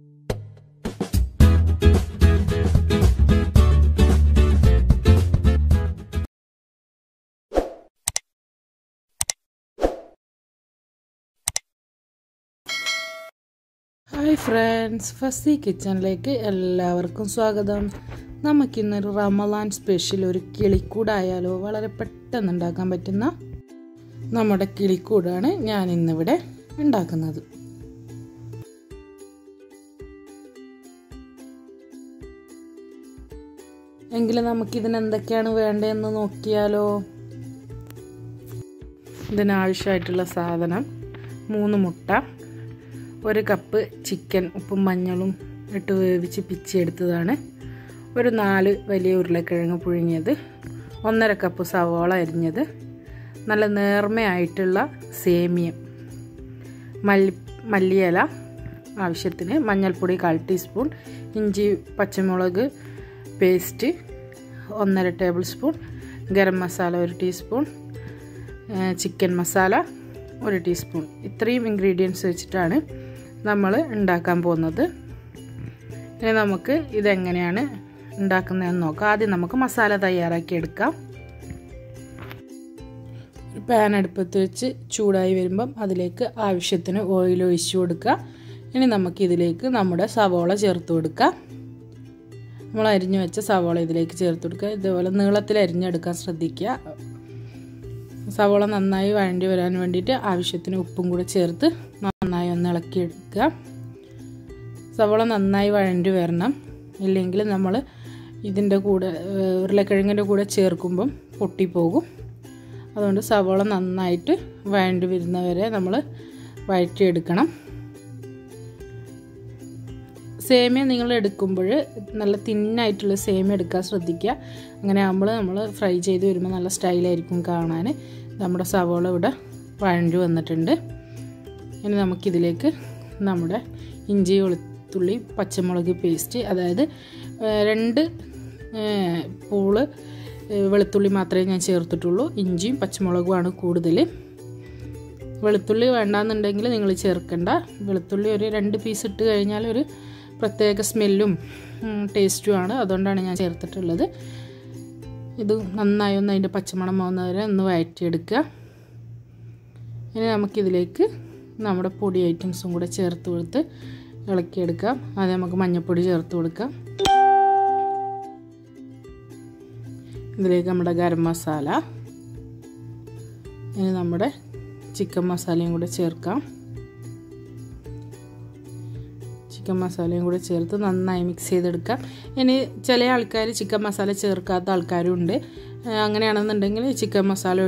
Hi friends fuzzy കിച്ചണിലേക്ക് എല്ലാവർക്കും സ്വാഗതം. നമുക്കിന്നൊരു റമലാൻ സ്പെഷ്യൽ ഒരു കിളിക്കൂടായാലോ വളരെ പെട്ടെന്ന് ഉണ്ടാക്കാൻ പറ്റുന്ന നമ്മുടെ കിളിക്കൂടാണ് ഞാൻ ഇന്നിവിടെ ഉണ്ടാക്കുന്നത്. എങ്കിലും നമുക്കിതിന് എന്തൊക്കെയാണ് വേണ്ടതെന്ന് നോക്കിയാലോ? ഇതിനാവശ്യമായിട്ടുള്ള സാധനം മൂന്ന് മുട്ട ഒരു കപ്പ് ചിക്കൻ ഉപ്പും മഞ്ഞളും ഇട്ട് വേവിച്ച് പിച്ചെടുത്തതാണ് ഒരു നാല് വലിയ ഉരുളക്കിഴങ്ങ് പുഴുങ്ങിയത് ഒന്നര കപ്പ് സവോള അരിഞ്ഞത് നല്ല നേർമയായിട്ടുള്ള സേമിയം മല്ലി മല്ലിയില ആവശ്യത്തിന് മഞ്ഞൾപ്പൊടി കാൽ ടീസ്പൂൺ ഇഞ്ചി പച്ചമുളക് പേസ്റ്റ് ഒന്നര ടേബിൾ സ്പൂൺ ഗരം മസാല ഒരു ടീസ്പൂൺ ചിക്കൻ മസാല ഒരു ടീസ്പൂൺ. ഇത്രയും ഇൻഗ്രീഡിയൻസ് വെച്ചിട്ടാണ് നമ്മൾ ഉണ്ടാക്കാൻ പോകുന്നത്. ഇനി നമുക്ക് ഇതെങ്ങനെയാണ് ഉണ്ടാക്കുന്നതെന്ന് നോക്കാം. ആദ്യം നമുക്ക് മസാല തയ്യാറാക്കി എടുക്കാം. പാൻ അടുപ്പത്ത് വെച്ച് ചൂടായി വരുമ്പം അതിലേക്ക് ആവശ്യത്തിന് ഓയിൽ ഒഴിച്ചു കൊടുക്കുക ഇനി നമുക്കിതിലേക്ക് നമ്മുടെ സവോള ചേർത്ത് കൊടുക്കാം. നമ്മൾ അരിഞ്ഞു വെച്ച സവോള ഇതിലേക്ക് ചേർത്ത് കൊടുക്കുക. ഇതുപോലെ നീളത്തിൽ അരിഞ്ഞെടുക്കാൻ ശ്രദ്ധിക്കുക. സവോള നന്നായി വഴണ്ടി വരാൻ വേണ്ടിയിട്ട് ആവശ്യത്തിന് ഉപ്പും കൂടെ ചേർത്ത് നന്നായി ഒന്ന് ഇളക്കിയെടുക്കുക. സവോള നന്നായി വഴണ്ടി വരണം. ഇല്ലെങ്കിൽ നമ്മൾ ഇതിന്റെ കൂടെ ഉരുളക്കിഴങ്ങിന്റെ കൂടെ ചേർക്കുമ്പം പൊട്ടിപ്പോകും. അതുകൊണ്ട് സവോള നന്നായിട്ട് വഴണ്ടി വരുന്നവരെ നമ്മൾ വഴറ്റിയെടുക്കണം. സേമിയ നിങ്ങൾ എടുക്കുമ്പോൾ നല്ല തിന്നായിട്ടുള്ള സേമിയ എടുക്കാൻ ശ്രദ്ധിക്കുക. അങ്ങനെ ആകുമ്പോൾ നമ്മൾ ഫ്രൈ ചെയ്ത് വരുമ്പോൾ നല്ല സ്റ്റൈലായിരിക്കും കാണാൻ. നമ്മുടെ സവോള ഇവിടെ വഴഞ്ഞു വന്നിട്ടുണ്ട്. ഇനി നമുക്കിതിലേക്ക് നമ്മുടെ ഇഞ്ചി വെളുത്തുള്ളി പച്ചമുളക് പേസ്റ്റ് അതായത് രണ്ട് പൂൾ വെളുത്തുള്ളി മാത്രമേ ഞാൻ ചേർത്തിട്ടുള്ളൂ. ഇഞ്ചിയും പച്ചമുളകുമാണ് കൂടുതൽ. വെളുത്തുള്ളി വേണ്ടാന്നുണ്ടെങ്കിൽ നിങ്ങൾ ചേർക്കണ്ട. വെളുത്തുള്ളി ഒരു രണ്ട് പീസ് ഇട്ട് കഴിഞ്ഞാൽ ഒരു പ്രത്യേക സ്മെല്ലും ടേസ്റ്റുമാണ് അതുകൊണ്ടാണ് ഞാൻ ചേർത്തിട്ടുള്ളത്. ഇത് നന്നായി ഒന്ന് അതിന്റെ പച്ചമണം പോകുന്നവരെ ഒന്ന് വഴറ്റിയെടുക്കുക ഇനി നമുക്കിതിലേക്ക് നമ്മുടെ പൊടി ഐറ്റംസും കൂടെ ചേർത്ത് കൊടുത്ത് ഇളക്കിയെടുക്കാം. അത് നമുക്ക് മഞ്ഞൾപ്പൊടി ചേർത്ത് കൊടുക്കാം. ഇതിലേക്ക് നമ്മുടെ ഗരം മസാല. ഇനി നമ്മുടെ ചിക്കൻ മസാലയും കൂടെ ചേർക്കാം. ചിക്കൻ മസാലയും കൂടെ ചേർത്ത് നന്നായി മിക്സ് ചെയ്തെടുക്കാം ഇനി ചില ആൾക്കാർ ചിക്കൻ മസാല ചേർക്കാത്ത ആൾക്കാരും ഉണ്ട്. അങ്ങനെയാണെന്നുണ്ടെങ്കിൽ ചിക്കൻ മസാല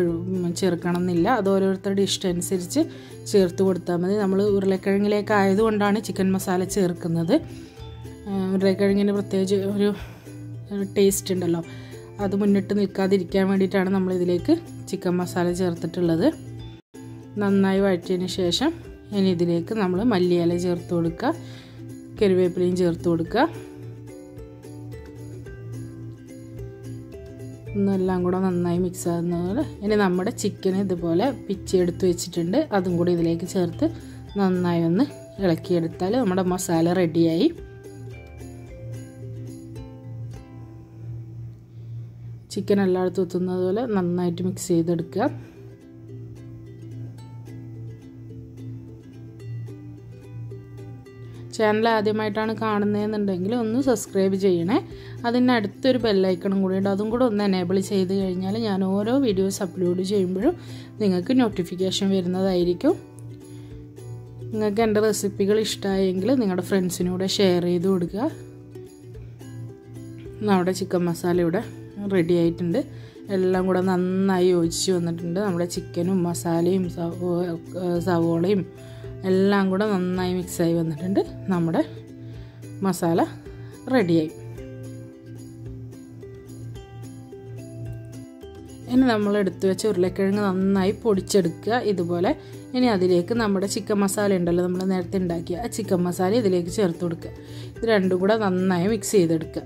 ചേർക്കണം എന്നില്ല അത് ഓരോരുത്തരുടെ ഇഷ്ടം അനുസരിച്ച് ചേർത്ത് കൊടുത്താൽ മതി. നമ്മൾ ഉരുളക്കിഴങ്ങിലേക്ക് ആയതുകൊണ്ടാണ് ചിക്കൻ മസാല ചേർക്കുന്നത്. ഉരുളക്കിഴങ്ങിന് പ്രത്യേകിച്ച് ഒരു ടേസ്റ്റ് ഉണ്ടല്ലോ. അത് മുന്നിട്ട് നിൽക്കാതിരിക്കാൻ വേണ്ടിയിട്ടാണ് നമ്മൾ ഇതിലേക്ക് ചിക്കൻ മസാല ചേർത്തിട്ടുള്ളത്. നന്നായി വഴറ്റിയതിന് ശേഷം ഇനി ഇതിലേക്ക് നമ്മൾ മല്ലിയില ചേർത്ത് കൊടുക്കുക. കരുവേപ്പിലയും ചേർത്ത് കൊടുക്കുക. ഒന്നെല്ലാം കൂടെ നന്നായി മിക്സ് ആകുന്നത് ഇനി നമ്മുടെ ചിക്കൻ ഇതുപോലെ പിച്ചെടുത്ത് വെച്ചിട്ടുണ്ട്. അതും കൂടി ഇതിലേക്ക് ചേർത്ത് നന്നായി ഒന്ന് ഇളക്കിയെടുത്താൽ നമ്മുടെ മസാല റെഡിയായി ചിക്കൻ എല്ലായിടത്തും എത്തുന്നത് പോലെ നന്നായിട്ട് മിക്സ് ചെയ്തെടുക്കുക. ചാനൽ ആദ്യമായിട്ടാണ് കാണുന്നതെന്നുണ്ടെങ്കിൽ ഒന്ന് സബ്സ്ക്രൈബ് ചെയ്യണേ. അതിന് അടുത്തൊരു ബെല്ലൈക്കണും കൂടി ഉണ്ട്. അതും കൂടെ ഒന്ന് എനേബിൾ ചെയ്ത് കഴിഞ്ഞാൽ ഞാൻ ഓരോ വീഡിയോസ് അപ്ലോഡ് ചെയ്യുമ്പോഴും നിങ്ങൾക്ക് നോട്ടിഫിക്കേഷൻ വരുന്നതായിരിക്കും. നിങ്ങൾക്ക് എന്റെ റെസിപ്പികൾ ഇഷ്ടമായെങ്കിൽ നിങ്ങളുടെ ഫ്രണ്ട്സിനൂടെ ഷെയർ ചെയ്ത് കൊടുക്കുക. നമ്മുടെ ചിക്കൻ മസാല ഇവിടെ റെഡി ആയിട്ടുണ്ട്. എല്ലാം കൂടെ നന്നായി യോജിച്ച് വന്നിട്ടുണ്ട്. നമ്മുടെ ചിക്കനും മസാലയും സവോളയും എല്ലാം കൂടെ നന്നായി മിക്സായി വന്നിട്ടുണ്ട്. നമ്മുടെ മസാല റെഡിയായി. ഇനി നമ്മൾ എടുത്തു വെച്ച ഉരുളക്കിഴങ്ങ് നന്നായി പൊടിച്ചെടുക്കുക. ഇതുപോലെ ഇനി അതിലേക്ക് നമ്മുടെ ചിക്കൻ മസാല ഉണ്ടല്ലോ നമ്മൾ നേരത്തെ ഉണ്ടാക്കിയ ആ ചിക്കൻ മസാല ഇതിലേക്ക് ചേർത്ത് കൊടുക്കുക. ഇത് രണ്ടും കൂടെ നന്നായി മിക്സ് ചെയ്തെടുക്കുക.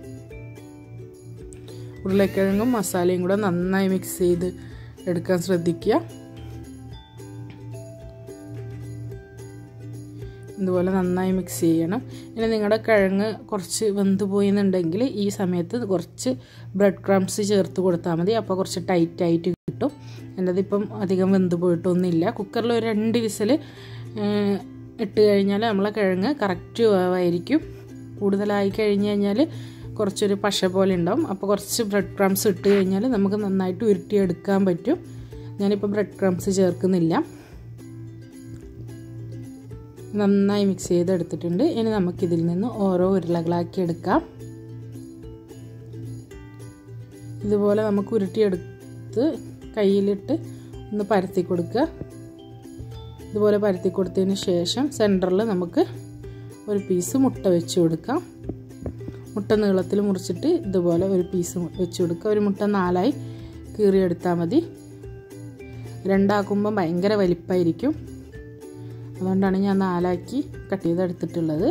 ഉരുളക്കിഴങ്ങും മസാലയും കൂടെ നന്നായി മിക്സ് ചെയ്ത് എടുക്കാൻ ശ്രദ്ധിക്കുക. ഇതുപോലെ നന്നായി മിക്സ് ചെയ്യണം. ഇനി നിങ്ങളുടെ കിഴങ്ങ് കുറച്ച് വെന്ത് പോയെന്നുണ്ടെങ്കിൽ ഈ സമയത്ത് കുറച്ച് ബ്രെഡ് ക്രംസ് ചേർത്ത് കൊടുത്താൽ മതി. അപ്പോൾ കുറച്ച് ടൈറ്റായിട്ട് കിട്ടും. എന്റെതിപ്പം അധികം വെന്ത് പോയിട്ടൊന്നുമില്ല. കുക്കറിൽ ഒരു രണ്ട് വിസിൽ ഇട്ട് കഴിഞ്ഞാൽ നമ്മളെ കിഴങ്ങ് കറക്റ്റ് വേവായിരിക്കും കൂടുതലായി കഴിഞ്ഞ് കഴിഞ്ഞാൽ കുറച്ചൊരു പശ പോലെ ഉണ്ടാവും. അപ്പോൾ കുറച്ച് ബ്രെഡ് ക്രംസ് ഇട്ട് കഴിഞ്ഞാൽ നമുക്ക് നന്നായിട്ട് ഉരുട്ടിയെടുക്കാൻ പറ്റും. ഞാനിപ്പോൾ ബ്രെഡ് ക്രംസ് ചേർക്കുന്നില്ല. നന്നായി മിക്സ് ചെയ്തെടുത്തിട്ടുണ്ട്. ഇനി നമുക്കിതിൽ നിന്ന് ഓരോ ഉരുളകളാക്കി എടുക്കാം. ഇതുപോലെ നമുക്ക് ഉരുട്ടിയെടുത്ത് കയ്യിലിട്ട് ഒന്ന് പരത്തി കൊടുക്കുക. ഇതുപോലെ പരത്തി കൊടുത്തതിന് ശേഷം സെന്ററിൽ നമുക്ക് ഒരു പീസ് മുട്ട വെച്ച് കൊടുക്കാം. മുട്ട നീളത്തിൽ മുറിച്ചിട്ട് ഇതുപോലെ ഒരു പീസ് വെച്ച് കൊടുക്കുക. ഒരു മുട്ട നാലായി കീറിയെടുത്താൽ മതി. രണ്ടാക്കുമ്പം ഭയങ്കര വലിപ്പമായിരിക്കും. അതുകൊണ്ടാണ് ഞാൻ നാലാക്കി കട്ട് ചെയ്തെടുത്തിട്ടുള്ളത്.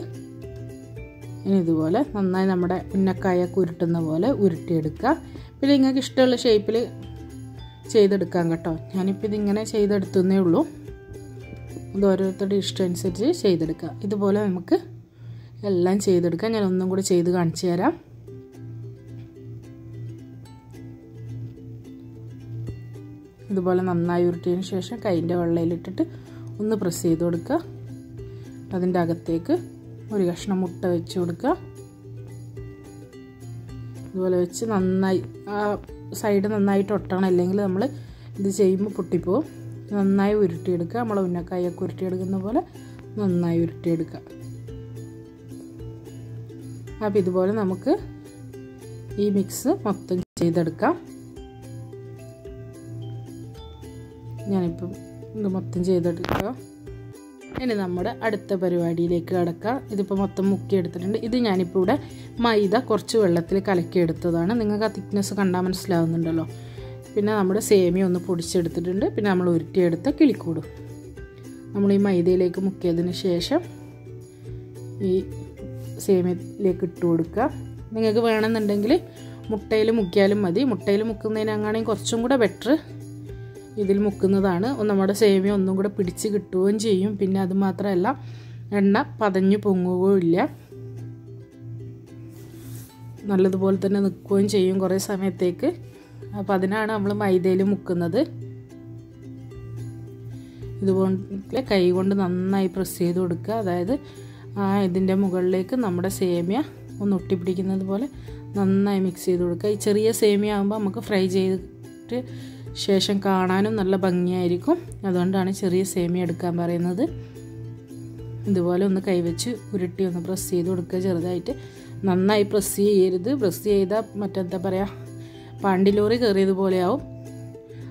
ഇനി ഇതുപോലെ നന്നായി നമ്മുടെ ഉന്നക്കായൊക്കെ ഉരുട്ടുന്ന പോലെ ഉരുട്ടിയെടുക്കുക. പിന്നെ നിങ്ങൾക്ക് ഇഷ്ടമുള്ള ഷേപ്പിൽ ചെയ്തെടുക്കാം കേട്ടോ. ഞാനിപ്പോൾ ഇതിങ്ങനെ ചെയ്തെടുത്തുന്നേ ഉള്ളൂ. ഇത് ഓരോരുത്തരുടെ ഇഷ്ടം അനുസരിച്ച് ചെയ്തെടുക്കുക. ഇതുപോലെ നമുക്ക് എല്ലാം ചെയ്തെടുക്കാം. ഞാൻ ഒന്നും കൂടി ചെയ്ത് കാണിച്ചു തരാം. ഇതുപോലെ നന്നായി ഉരുട്ടിയതിന് ശേഷം കൈന്റെ വെള്ളയിലിട്ടിട്ട് ഒന്ന് പ്രസ് ചെയ്ത് കൊടുക്കുക. അതിന്റെ അകത്തേക്ക് ഒരു കഷ്ണം മുട്ട വെച്ച് കൊടുക്കുക. ഇതുപോലെ വെച്ച് നന്നായി ആ സൈഡ് നന്നായിട്ട് ഒട്ടണം. അല്ലെങ്കിൽ നമ്മൾ ഇത് ചെയ്യുമ്പോൾ പൊട്ടിപ്പോവും. നന്നായി ഉരുട്ടിയെടുക്കുക. നമ്മൾ ഉന്നക്കായൊക്കെ ഉരുട്ടിയെടുക്കുന്ന പോലെ നന്നായി ഉരുട്ടിയെടുക്കുക. അപ്പോൾ ഇതുപോലെ നമുക്ക് ഈ മിക്സ് മൊത്തം ചെയ്തെടുക്കാം. ഞാനിപ്പം ഇത് മൊത്തം ചെയ്തെടുക്കുക. ഇനി നമ്മുടെ അടുത്ത പരിപാടിയിലേക്ക് കിടക്കാം. ഇതിപ്പോൾ മൊത്തം മുക്കിയെടുത്തിട്ടുണ്ട്. ഇത് ഞാനിപ്പോൾ ഇവിടെ മൈദ കുറച്ച് വെള്ളത്തിൽ കലക്കിയെടുത്തതാണ്. നിങ്ങൾക്ക് ആ തിക്നെസ് കണ്ടാൽ മനസ്സിലാവുന്നുണ്ടല്ലോ. പിന്നെ നമ്മുടെ സേമി ഒന്ന് പൊടിച്ചെടുത്തിട്ടുണ്ട്. പിന്നെ നമ്മൾ ഉരുട്ടിയെടുത്ത കിളിക്കൂടും. നമ്മൾ ഈ മൈദയിലേക്ക് മുക്കിയതിന് ശേഷം ഈ സേമിയയിലേക്ക് ഇട്ട് കൊടുക്കുക. നിങ്ങൾക്ക് വേണമെന്നുണ്ടെങ്കിൽ മുട്ടയിൽ മുക്കിയാലും മതി. മുട്ടയിൽ മുക്കുന്നതിനങ്ങാണെങ്കിൽ കുറച്ചും കൂടെ ബെറ്റർ ഇതിൽ മുക്കുന്നതാണ്. നമ്മുടെ സേമിയ ഒന്നും കൂടെ പിടിച്ച് കിട്ടുകയും ചെയ്യും. പിന്നെ അത് മാത്രമല്ല എണ്ണ പതഞ്ഞു പൊങ്ങുകയും ഇല്ല. നല്ലതുപോലെ തന്നെ നിൽക്കുകയും ചെയ്യും കുറേ സമയത്തേക്ക്. അപ്പോൾ അതിനാണ് നമ്മൾ മൈദയിൽ മുക്കുന്നത്. ഇതുപോലെ കൈ കൊണ്ട് നന്നായി പ്രസ് ചെയ്ത് കൊടുക്കുക. അതായത് ആ ഇതിന്റെ മുകളിലേക്ക് നമ്മുടെ സേമിയ ഒന്ന് ഒട്ടിപ്പിടിക്കുന്നത് പോലെ നന്നായി മിക്സ് ചെയ്ത് കൊടുക്കുക. ഈ ചെറിയ സേമിയ ആകുമ്പോൾ നമുക്ക് ഫ്രൈ ചെയ്തിട്ട് ശേഷം കാണാനും നല്ല ഭംഗിയായിരിക്കും. അതുകൊണ്ടാണ് ചെറിയ സേമിയ എടുക്കാൻ പറയുന്നത്. ഇതുപോലെ ഒന്ന് കൈവച്ച് ഉരുട്ടി ഒന്ന് പ്രസ് ചെയ്ത് കൊടുക്കുക ചെറുതായിട്ട്. നന്നായി പ്രസ് ചെയ്യരുത്. പ്രസ് ചെയ്താൽ മറ്റെന്താ പറയുക പാണ്ടിലോറി കയറിയതുപോലെയാവും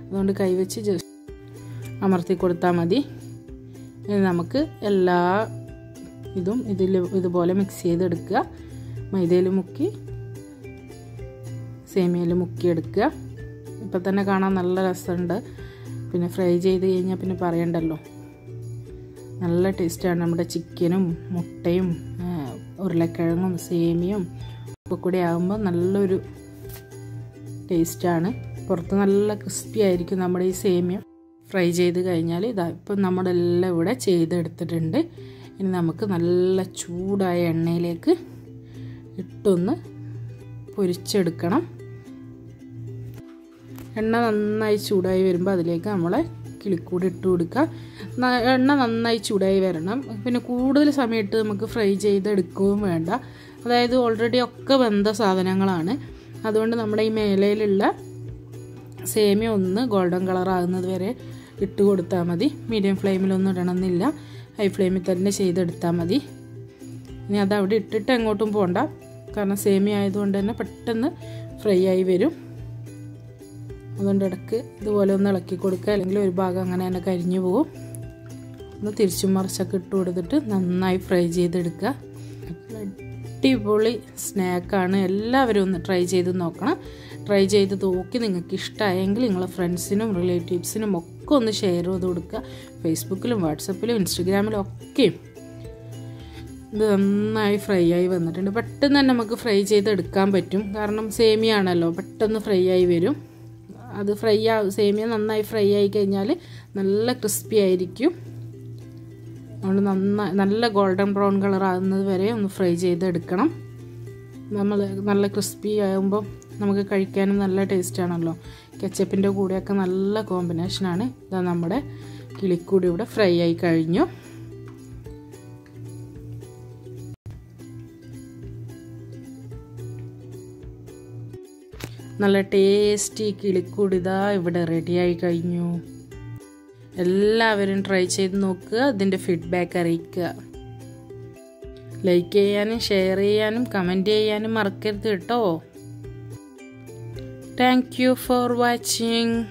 അതുകൊണ്ട് കൈവച്ച് ജസ്റ്റ് അമർത്തി കൊടുത്താൽ മതി. ഇനി നമുക്ക് എല്ലാ ഇതും ഇതിൽ ഇതുപോലെ മിക്സ് ചെയ്തെടുക്കുക. മൈദയിൽ മുക്കി സേമിയയിൽ മുക്കിയെടുക്കുക. ഇപ്പം തന്നെ കാണാൻ നല്ല രസമുണ്ട്. പിന്നെ ഫ്രൈ ചെയ്ത് കഴിഞ്ഞാൽ പിന്നെ പറയണ്ടല്ലോ. നല്ല ടേസ്റ്റാണ് നമ്മുടെ ചിക്കനും മുട്ടയും ഉരുളക്കിഴങ്ങും സേമിയും ഒക്കെ കൂടി ആകുമ്പോൾ നല്ലൊരു ടേസ്റ്റാണ്. പുറത്ത് നല്ല ക്രിസ്പി ആയിരിക്കും നമ്മുടെ ഈ സേമിയ. ഫ്രൈ ചെയ്ത് കഴിഞ്ഞാൽ ഇതാ ഇപ്പം നമ്മളെല്ലാം ഇവിടെ ചെയ്തെടുത്തിട്ടുണ്ട്. ഇനി നമുക്ക് നല്ല ചൂടായ എണ്ണയിലേക്ക് ഇട്ടൊന്ന് പൊരിച്ചെടുക്കണം. എണ്ണ നന്നായി ചൂടായി വരുമ്പോൾ അതിലേക്ക് നമ്മൾ കിളിക്കൂടി ഇട്ട് കൊടുക്കുക. എണ്ണ നന്നായി ചൂടായി വരണം. പിന്നെ കൂടുതൽ സമയത്ത് നമുക്ക് ഫ്രൈ ചെയ്തെടുക്കുകയും വേണ്ട. അതായത് ഓൾറെഡി ഒക്കെ വെന്ത സാധനങ്ങളാണ്. അതുകൊണ്ട് നമ്മുടെ ഈ മേലയിലുള്ള സേമിയ ഒന്ന് ഗോൾഡൻ കളർ ആകുന്നത് വരെ ഇട്ട് കൊടുത്താൽ മതി. മീഡിയം ഫ്ലെയിമിലൊന്നും ഇടണമെന്നില്ല. ഹൈ ഫ്ലെയിമിൽ തന്നെ ചെയ്തെടുത്താൽ മതി. ഇനി അത് അവിടെ ഇട്ടിട്ട് എങ്ങോട്ടും പോകണ്ട കാരണം സേമിയ ആയതുകൊണ്ട് തന്നെ പെട്ടെന്ന് ഫ്രൈ ആയി വരും. അതുകൊണ്ട് ഇടയ്ക്ക് ഇതുപോലെ ഒന്ന് ഇളക്കി കൊടുക്കുക. അല്ലെങ്കിൽ ഒരു ഭാഗം അങ്ങനെ തന്നെ കരിഞ്ഞു പോകും. ഒന്ന് തിരിച്ചും മറിച്ചൊക്കെ ഇട്ട് കൊടുത്തിട്ട് നന്നായി ഫ്രൈ ചെയ്തെടുക്കുക. അടിപൊളി സ്നാക്കാണ് എല്ലാവരും ഒന്ന് ട്രൈ ചെയ്ത് നോക്കണം. ട്രൈ ചെയ്ത് നോക്കി നിങ്ങൾക്ക് ഇഷ്ടമായെങ്കിൽ നിങ്ങളെ ഫ്രണ്ട്സിനും റിലേറ്റീവ്സിനും ഒക്കെ ഒന്ന് ഷെയർ ചെയ്ത് കൊടുക്കുക. ഫേസ്ബുക്കിലും വാട്സപ്പിലും ഇൻസ്റ്റഗ്രാമിലും ഒക്കെയും ഇത് നന്നായി ഫ്രൈ ആയി വന്നിട്ടുണ്ട്. പെട്ടെന്ന് തന്നെ നമുക്ക് ഫ്രൈ ചെയ്തെടുക്കാൻ പറ്റും. കാരണം സേമിയാണല്ലോ പെട്ടെന്ന് ഫ്രൈ ആയി വരും. അത് ഫ്രൈ ആ സേമിയ നന്നായി ഫ്രൈ ആയി കഴിഞ്ഞാൽ നല്ല ക്രിസ്പി ആയിരിക്കും. നമ്മൾ നന്നായി നല്ല ഗോൾഡൻ ബ്രൗൺ കളർ ആകുന്നത് വരെ ഒന്ന് ഫ്രൈ ചെയ്തെടുക്കണം. നമ്മൾ നല്ല ക്രിസ്പി ആകുമ്പോൾ നമുക്ക് കഴിക്കാനും നല്ല ടേസ്റ്റാണല്ലോ കെച്ചപ്പിന്റെ കൂടെയൊക്കെ നല്ല കോമ്പിനേഷനാണ് ഇതാ നമ്മുടെ കിളിക്കൂടി ഇവിടെ ഫ്രൈ ആയി കഴിഞ്ഞു. നല്ല ടേസ്റ്റി കിളിക്കൂടി ഇവിടെ റെഡിയായി കഴിഞ്ഞു. എല്ലാവരും ട്രൈ ചെയ്ത് നോക്കുക അതിന്റെ ഫീഡ്ബാക്ക് അറിയിക്കുക. ലൈക്ക് ചെയ്യാനും ഷെയർ ചെയ്യാനും കമന്റ് ചെയ്യാനും മറക്കരുത് കേട്ടോ. Thank you for watching